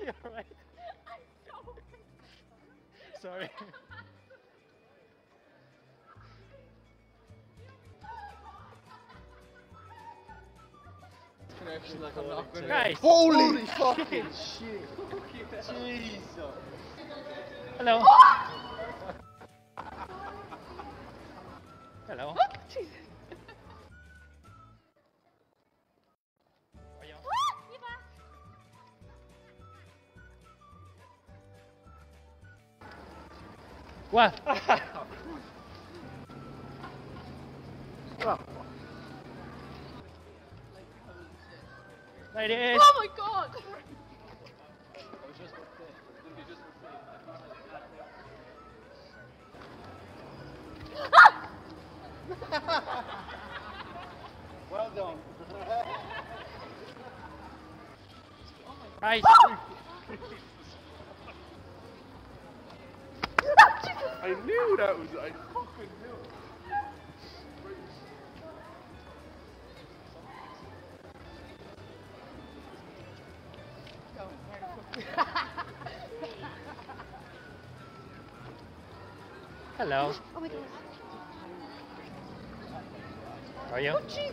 You're right. Sorry. Guys, Holy fucking shit! Jesus! hello. Hello. What? Oh. Ladies. Oh my god! Well done. Guys. I knew that was. I fucking knew. Hello. Oh my god. Are you? Lost. Guys.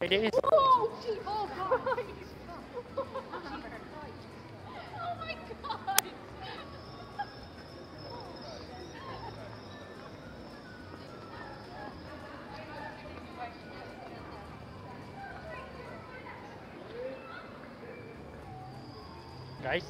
Ladies. Oh, gee, oh god! oh my god! Guys.